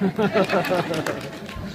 ハハハハハ。